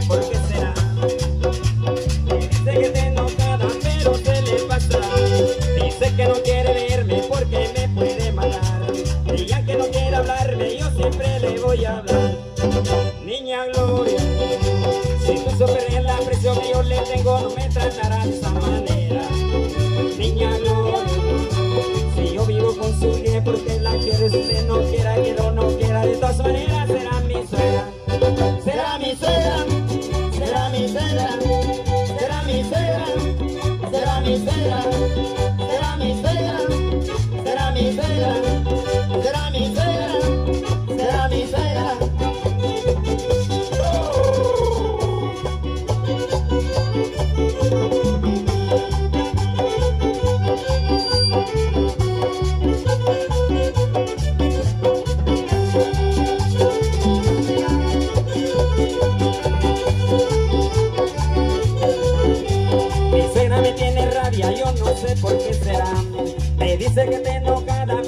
sé por qué será. Dice que te enojada, pero se le pasará. Dice que no quiere verme porque me puede matar. Y ya que no quiere hablarme, yo siempre le voy a hablar. Niña Gloria, si tú superas la presión que yo le tengo, no me tratarás de esa manera. Niña Gloria, si yo vivo con su porque la quiere, usted será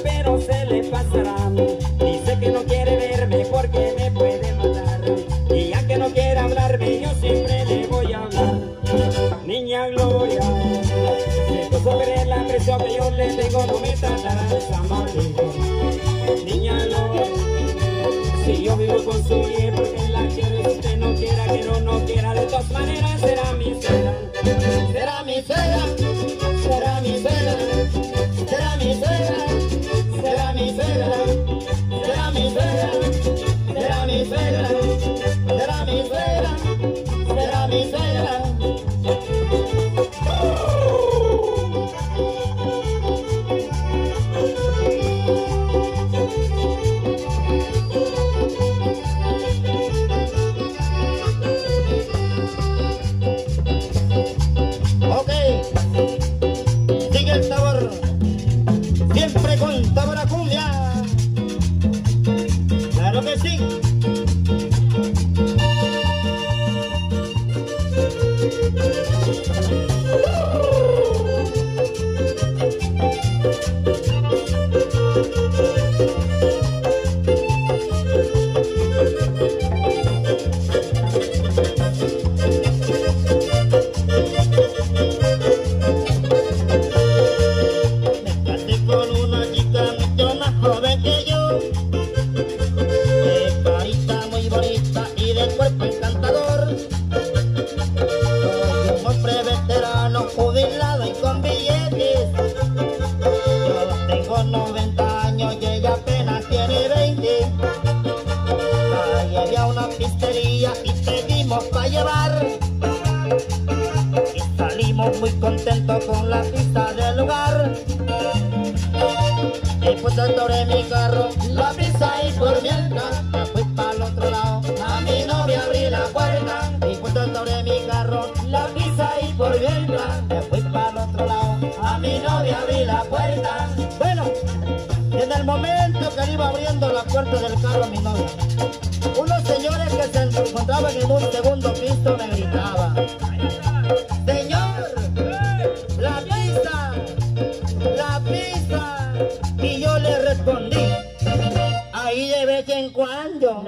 pero se le pasará. Dice que no quiere verme porque me puede matar. Y ya que no quiere hablarme, yo siempre le voy a hablar. Niña Gloria, si tú superas la presión que yo le tengo, no me Y salimos muy contentos con la pizza del lugar. Y pues atoré mi carro, la pizza y por mientras me fui para el otro lado. A mi novia abrí la puerta. Y pues atoré mi carro, la pizza y por mientras me fui para el otro lado. A mi novia abrí la puerta. Bueno, y en el momento que iba abriendo la puerta del carro a mi novia, unos señores que se encontraban en un segundo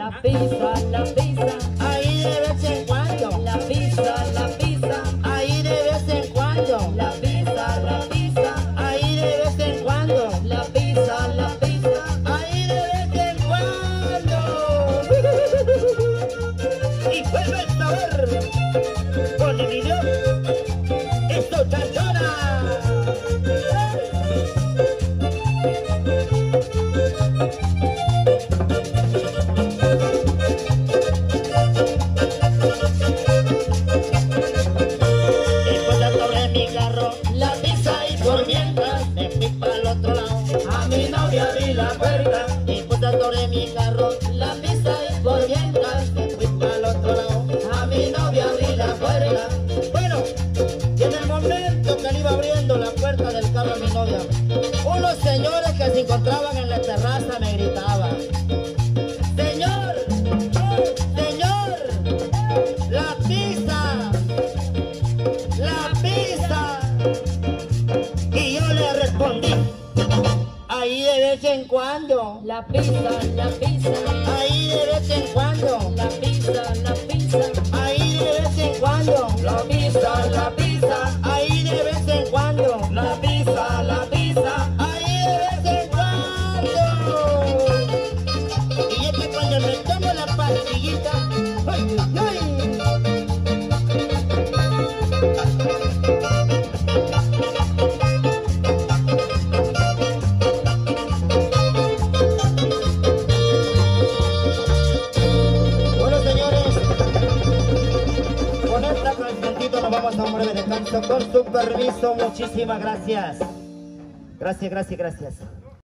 La pizza, la pizza, ahí de vez en cuando, la pizza, la pizza, ahí de vez en cuando, la pizza, la pizza, ahí de vez en cuando, la pizza, la pizza. ahí de vez en cuando. Y vuelve el sabor con el video. Esto chanchona. La puerta y ya tomé mi carro, la pizza y me fui para otro lado. A mi novia abrí la puerta. Bueno, y en el momento que le iba abriendo la puerta del carro a mi novia, unos señores que se encontraban en la de vez en cuando. La pizza, la pizza. Ahí de vez en cuando. La pizza, la pizza. Ahí de vez en cuando. de descanso con su permiso. Muchísimas gracias. Gracias, gracias, gracias.